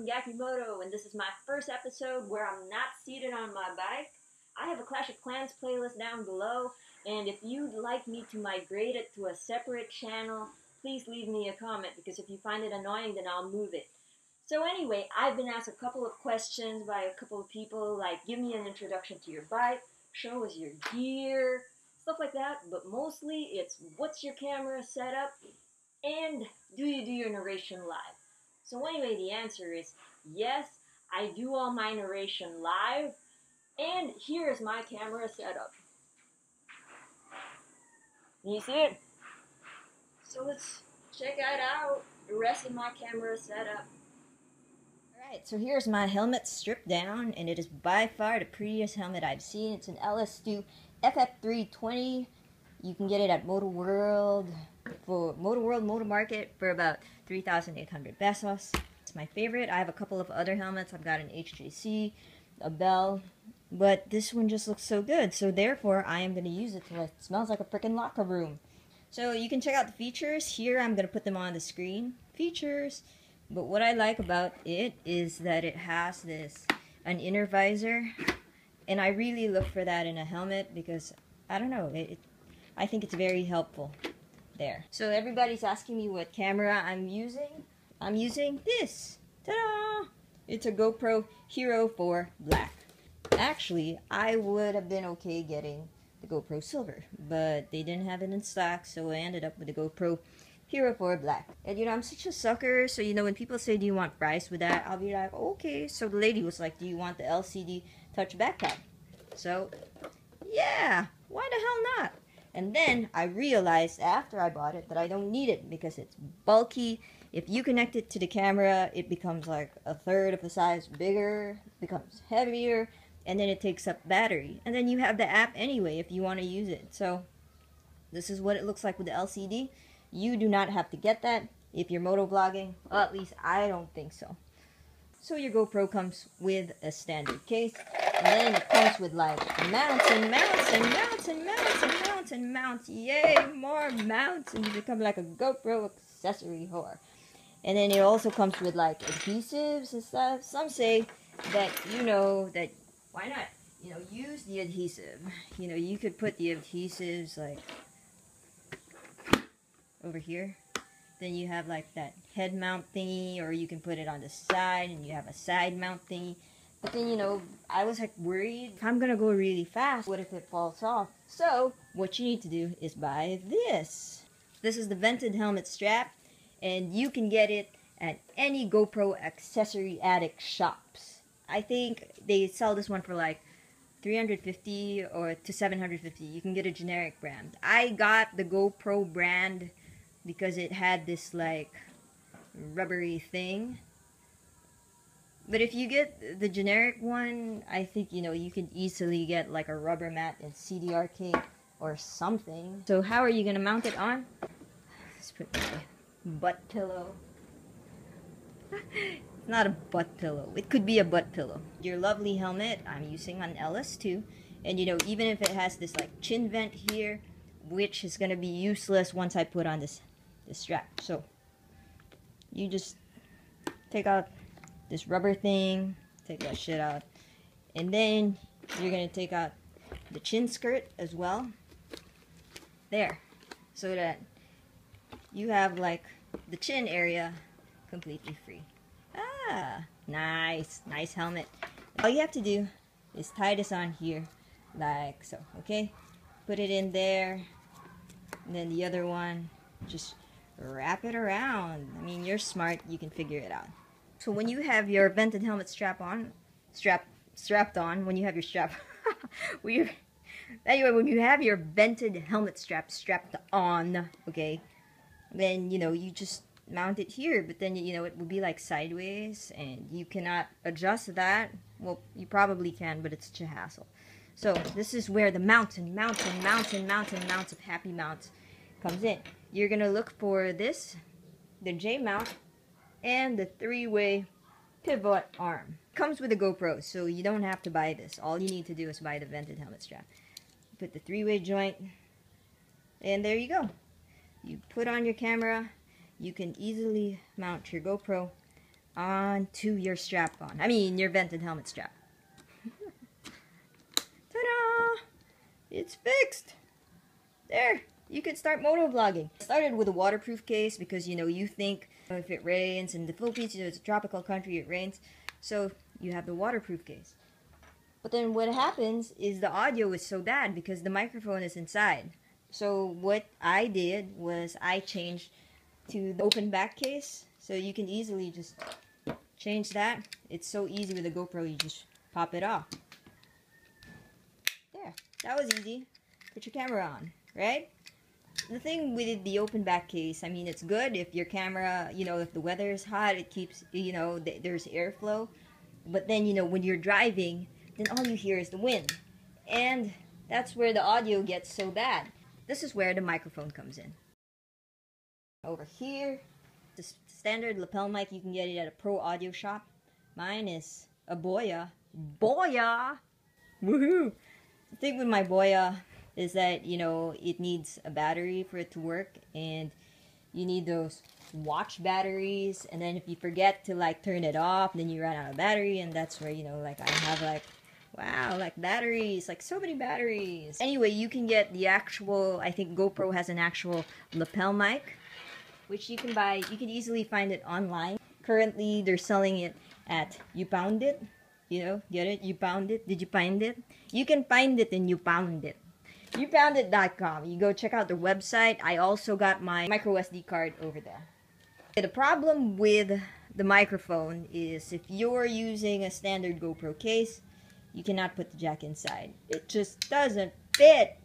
from Gakimoto, and this is my first episode where I'm not seated on my bike. I have a Clash of Clans playlist down below, and if you'd like me to migrate it to a separate channel, please leave me a comment, because if you find it annoying, then I'll move it. So anyway, I've been asked a couple of questions by a couple of people, like give me an introduction to your bike, show us your gear, stuff like that, but mostly it's what's your camera setup, and do you do your narration live? So anyway, the answer is yes, I do all my narration live, and here is my camera setup. Can you see it? So let's check that out, the rest of my camera setup. Alright, so here's my helmet stripped down, and it is by far the prettiest helmet I've seen. It's an LS2 FF320. You can get it at Motor World for Motor World Motor Market for about 3,800 pesos. It's my favorite. I have a couple of other helmets. I've got an HJC, a Bell, but this one just looks so good. So therefore, I am going to use it till it smells like a freaking locker room. So you can check out the features. Here, I'm going to put them on the screen. Features. But what I like about it is that it has this, an inner visor. And I really look for that in a helmet because, I don't know, it, it I think it's very helpful there. So everybody's asking me what camera I'm using. I'm using this. Ta-da! It's a GoPro Hero 4 Black. Actually, I would have been okay getting the GoPro Silver, but they didn't have it in stock, so I ended up with the GoPro Hero 4 Black. And you know, I'm such a sucker, so you know, when people say, do you want price with that? I'll be like, okay. So the lady was like, do you want the LCD touch BacPac? So, yeah, why the hell not? And then I realized after I bought it that I don't need it because it's bulky. If you connect it to the camera, it becomes like a third of the size bigger, becomes heavier, and then it takes up battery. And then you have the app anyway if you want to use it. So this is what it looks like with the LCD. You do not have to get that if you're motovlogging. Well, at least I don't think so. So your GoPro comes with a standard case. And then it comes with like mounts and mounts and mounts and mounts and mounts and mounts. Yay, more mounts. And you become like a GoPro accessory whore. And then it also comes with like adhesives and stuff. Some say that, you know, that why not, you know, use the adhesive. You know, you could put the adhesives like over here. Then you have like that head mount thingy or you can put it on the side and you have a side mount thingy. But then, you know, I was like worried, if I'm gonna go really fast, what if it falls off? So, what you need to do is buy this. This is the vented helmet strap, and you can get it at any GoPro accessory addict shops. I think they sell this one for like 350 or to 750. You can get a generic brand. I got the GoPro brand because it had this like rubbery thing. But if you get the generic one, I think, you know, you could easily get like a rubber mat in CDRK or something. So how are you to mount it on? Let's put my butt pillow. it's not a butt pillow. It could be a butt pillow. Your lovely helmet, I'm using on LS2. And, you know, even if it has this like chin vent here, which is to be useless once I put on this, this strap. So you just take out this rubber thing, take that shit out. And then you're to take out the chin skirt as well. There. So that you have like the chin area completely free. Ah, nice. Nice helmet. All you have to do is tie this on here like so, okay? Put it in there. And then the other one, just wrap it around. I mean, you're smart, you can figure it out. So when you have your vented helmet strap on, strap strapped on, when you have your strap, we anyway, when you have your vented helmet strap strapped on, okay, then you know you just mount it here, but then you know it will be like sideways, and you cannot adjust that. Well, you probably can, but it's such a hassle. So this is where the mountain, mountain, mountain, mountain, mounts of happy mounts comes in. You're to look for this, the J mount, and the three-way pivot arm. Comes with a GoPro, so you don't have to buy this. All you need to do is buy the vented helmet strap. Put the three-way joint, and there you go. You put on your camera, you can easily mount your GoPro onto your strap on. I mean, your vented helmet strap. Ta-da! It's fixed! There! You can start motovlogging. Started with a waterproof case because, you know, you think if it rains in the Philippines, you know, it's a tropical country, it rains. So, you have the waterproof case. But then what happens is the audio is so bad because the microphone is inside. So what I did was I changed to the open back case. So you can easily just change that. It's so easy with the GoPro, you just pop it off. There, that was easy. Put your camera on, right? The thing with the open back case, I mean, it's good if your camera, you know, if the weather is hot, it keeps, you know, th there's airflow. But then, you know, when you're driving, then all you hear is the wind. And that's where the audio gets so bad. This is where the microphone comes in. Over here, the standard lapel mic, you can get it at a pro audio shop. Mine is a Boya. Boya! Woohoo! The thing with my Boya is that, you know, it needs a battery for it to work and you need those watch batteries and then if you forget to like turn it off then you run out of battery and that's where you know like I have like Wow, like batteries, like so many batteries. Anyway, you can get the actual, I think GoPro has an actual lapel mic, which you can buy, you can easily find it online. Currently, they're selling it at You Found It. You know, get it? You found it? Did you find it? You can find it and you found it. YouPoundIt.com. You go check out their website. I also got my micro SD card over there. The problem with the microphone is if you're using a standard GoPro case, you cannot put the jack inside. It just doesn't fit.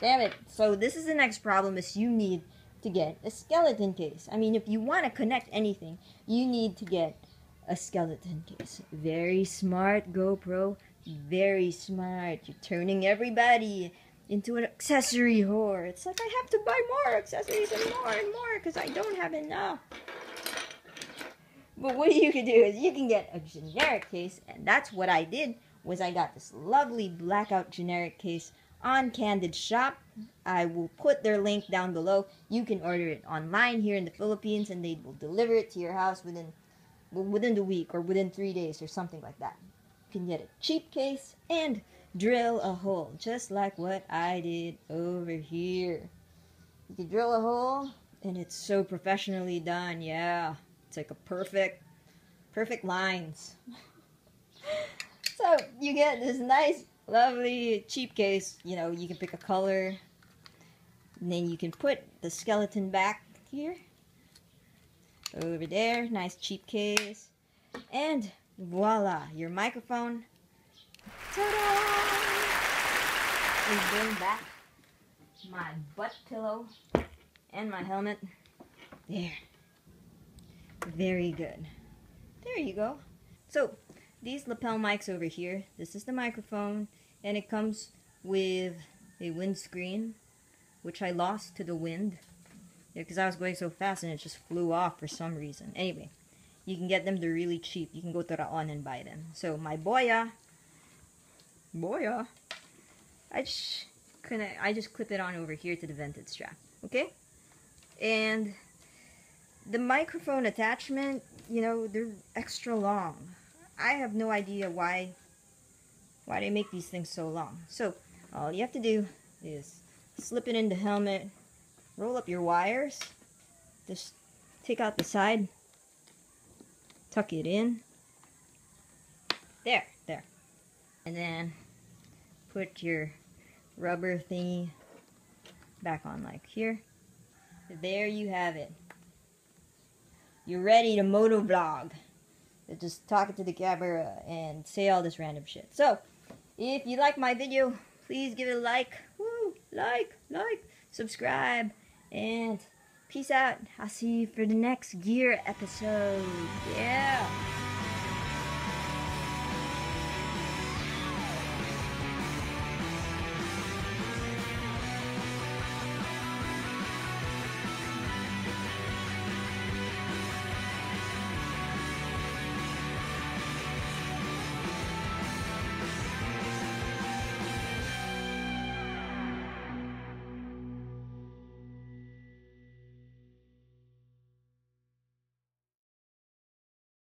Damn it. So this is the next problem is you need to get a skeleton case. I mean, if you want to connect anything, you need to get a skeleton case. Very smart, GoPro. Very smart. You're turning everybody into an accessory whore. It's like I have to buy more accessories and more and more because I don't have enough. But what you can do is you can get a generic case, and that's what I did was I got this lovely blackout generic case on Candid Shoppe. I will put their link down below. You can order it online here in the Philippines and they will deliver it to your house within within the week or within three days or something like that. You can get a cheap case and drill a hole just like what I did over here. You can drill a hole and it's so professionally done. Yeah, it's like a perfect, perfect lines. So you get this nice, lovely, cheap case. You know, you can pick a color. And then you can put the skeleton back here. Over there, nice cheap case. And voila, your microphone. Ta-da! Bring back my butt pillow and my helmet. There. Very good. There you go. So, these lapel mics over here, this is the microphone, and it comes with a windscreen, which I lost to the wind. Yeah, because I was going so fast and it just flew off for some reason. Anyway, you can get them, they're really cheap. You can go to Raon and buy them. So, my Boya, Boya, uh, I just, connect, I just clip it on over here to the vented strap, okay? And the microphone attachment, you know, they're extra long. I have no idea why why they make these things so long. So all you have to do is slip it in the helmet, roll up your wires, just take out the side, tuck it in. There, there. And then put your rubber thingy back on like here. There you have it. You're ready to moto vlog just talking to the camera and say all this random shit. So, if you like my video, please give it a like. Woo! Like, like, subscribe, and peace out. I'll see you for the next gear episode. Yeah.